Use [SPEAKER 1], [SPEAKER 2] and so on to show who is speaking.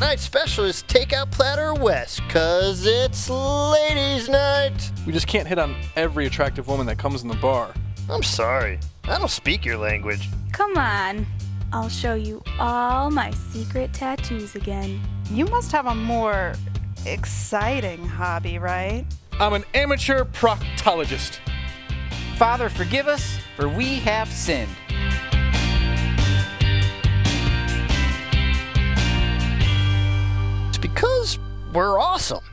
[SPEAKER 1] night special is Takeout Platter Wes, cause it's ladies' night.
[SPEAKER 2] We just can't hit on every attractive woman that comes in the bar.
[SPEAKER 1] I'm sorry, I don't speak your language.
[SPEAKER 3] Come on. I'll show you all my secret tattoos again.
[SPEAKER 4] You must have a more exciting hobby, right?
[SPEAKER 2] I'm an amateur proctologist.
[SPEAKER 5] Father, forgive us, for we have sinned.
[SPEAKER 1] Because we're awesome.